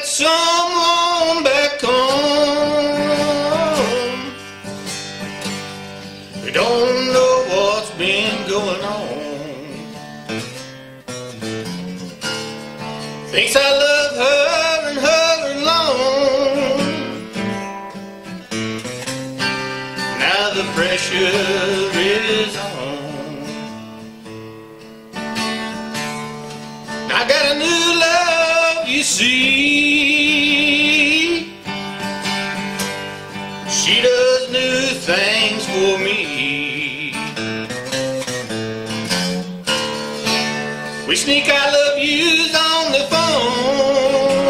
got someone back home. We don't know what's been going on. Thinks I love her and her alone. Now the pressure is on. I got a new see. She does new things for me. We sneak our love yous on the phone.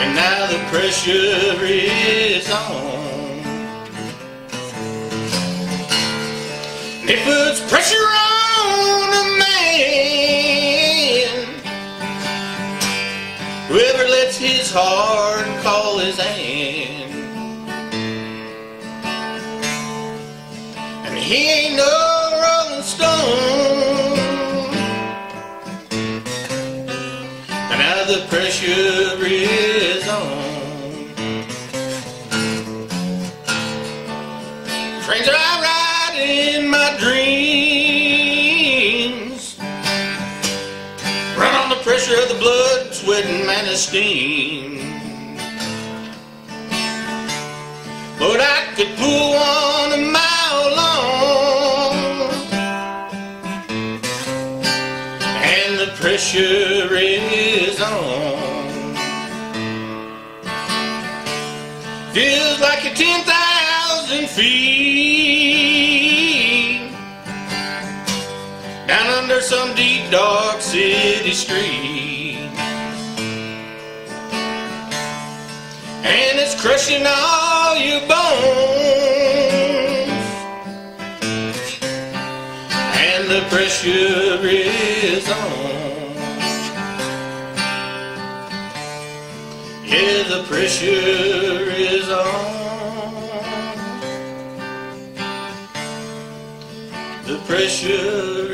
And now the pressure is on. It puts pressure on his heart call his hand. And he ain't no rolling stone. And now the pressure is on. Blood, sweat, and steam. But I could pull one a mile long. And the pressure is on. Feels like you're 10,000 feet down under some deep, dark city street. And it's crushing all your bones. And the pressure is on. Yeah, the pressure is on. The pressure